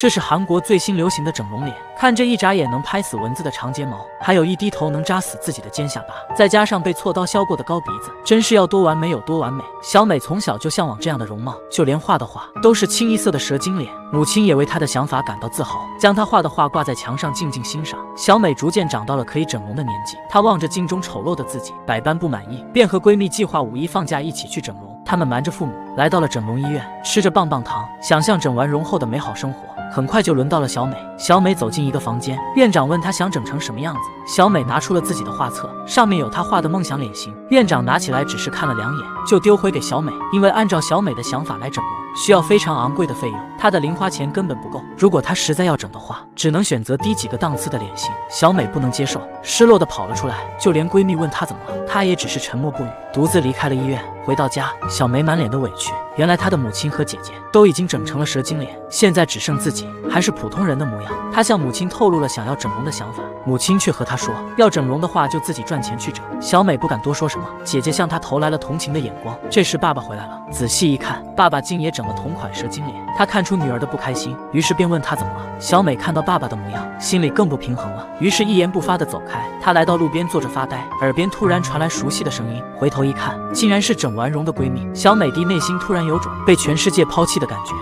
这是韩国最新流行的整容脸，看这一眨眼能拍死蚊子的长睫毛，还有一低头能扎死自己的尖下巴，再加上被锉刀削过的高鼻子，真是要多完美有多完美。小美从小就向往这样的容貌，就连画的画都是清一色的蛇精脸。母亲也为她的想法感到自豪，将她画的画挂在墙上静静欣赏。小美逐渐长到了可以整容的年纪，她望着镜中丑陋的自己，百般不满意，便和闺蜜计划五一放假一起去整容。她们瞒着父母来到了整容医院，吃着棒棒糖，想象整完容后的美好生活。很快就轮到了小美。小美走进一个房间，院长问她想整成什么样子。小美拿出了自己的画册，上面有她画的梦想脸型。院长拿起来只是看了两眼，就丢回给小美，因为按照小美的想法来整容，需要非常昂贵的费用，她的零花钱根本不够。如果她实在要整的话，只能选择低几个档次的脸型。小美不能接受，失落的跑了出来。就连闺蜜问她怎么了，她也只是沉默不语，独自离开了医院。回到家，小梅满脸的委屈。原来她的母亲和姐姐都已经整成了蛇精脸，现在只剩自己还是普通人的模样。她向母亲透露了想要整容的想法，母亲却和她说，要整容的话就自己赚钱去整。小美不敢多说什么，姐姐向她投来了同情的眼光。这时爸爸回来了，仔细一看，爸爸竟也整了同款蛇精脸。他看出女儿的不开心，于是便问她怎么了。小美看到爸爸的模样，心里更不平衡了，于是一言不发的走开。她来到路边坐着发呆，耳边突然传来熟悉的声音，回头一看，竟然是整完容的闺蜜。小美的内心突然有种被全世界抛弃的感觉。